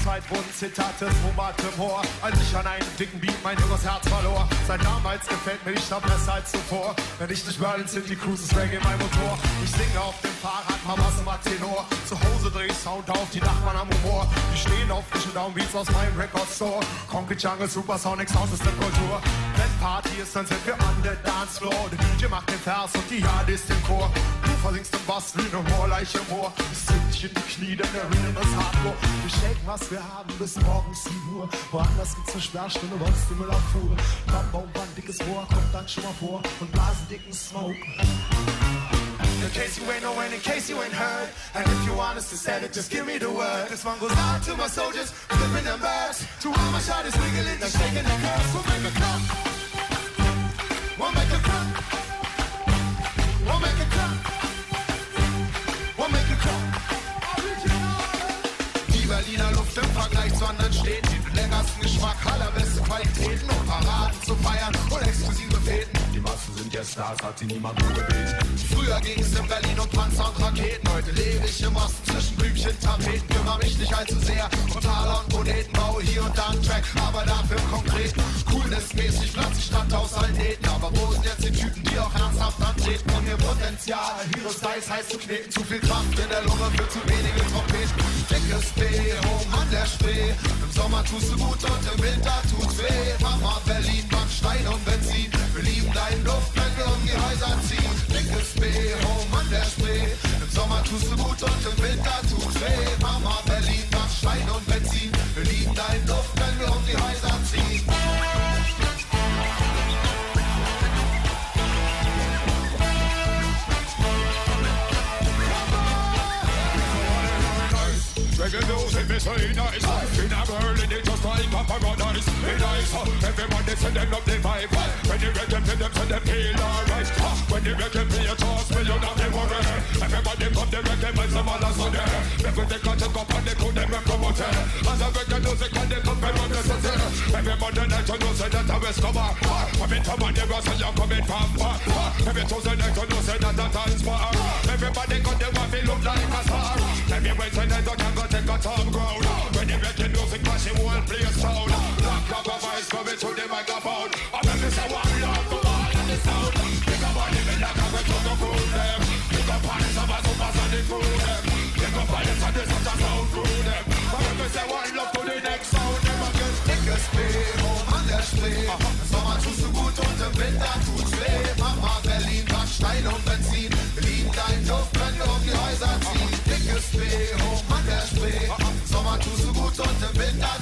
Asphalt wurden Zitate, Tomate Moor, als ich an einem dicken Beat mein junges Herz verlor. Seit damals gefällt mir die Stadt besser als zuvor. Wenn ich nicht Berlin City cruise, ist Reggae mein Motor. Ich singe auf dem Fahrrad, Mamas immer Tenor. Zu Hause dreh ich Sound auf, die Nachbarn am Humor. Die stehen auf frischen Downbeats aus meinem Record Store. Conky Jungle, Supersonic Sounds ist die Kultur. Wenn Party ist, dann sind wir an der Dancefloor. Der DJ macht den Vers und die Jade ist im Chor. Du versingst im Bass wie eine Moorleiche im Moor. Es zieht dich in die Knie, denn der Rhythm ist Hardcore. Wir shaken, was wir haben, bis morgens 7 Uhr. Woanders gibt's eine Sperrstunde, wolltest du Müllabfuhr. Bambaumband, dickes Rohr, kommt dann schon mal vor. Und blasen dicken Smoke. In case you ain't know and in case you ain't heard And if you want us to set it, just give me the word This one goes out to my soldiers, flipping them birds To all my shot is wiggling and shaking the curves We'll make a come Berliner Luft im Vergleich zu anderen Städten. Leckersten Geschmack, allerbeste Qualitäten Und Paraden zu feiern und exklusive Fäden. Die Massen sind jetzt Stars, hat sie niemand nur gebeten Früher ging es in Berlin um Panzer und Raketen Heute lebe ich im Osten Blümchen, Tapeten Kümmere mich nicht allzu sehr. Um Taler und Moneten Baue hier und da einen Track, aber dafür konkret. Coolness-mäßig ich Stadt aus allen Nähten. Aber wo sind jetzt die Typen, die auch ernsthaft antreten? Und ihr Potenzial, Heroes Dice heißt zu kneten. Zu viel Kraft in der Lunge für zu wenige Trompeten. Dickes B, home an der Spree. Im Sommer tust du gut und im Winter tut's weh. Mama, Berlin, tust du gut und im Winter tut's weh Mama, Berlin, Backstein und Benzin. Wir lieben deinen Duft, wenn wir um die Häuser ziehen. Reggae music be so nice In a Berlin it just like a paradise Be nice Everybody send them up the vibe When the reggae play them send them feel alright When the reggae play you toss me you not the worry Everybody come the reggae when some all a Sunday Never they can take up and they could them promote As a reggae music and they come and run the city Everybody like to know say that a West come back Come in from the Ross and you coming from far Every Tuesday night to know say that a dance bar Everybody Im Sommer tust du gut und im Winter tut's weh Mama, Berlin, Backstein und Benzin Wir lieben deinen Duft, wenn wir um die Häuser ziehen Dickes B, Spree Im Sommer tust du gut und im Winter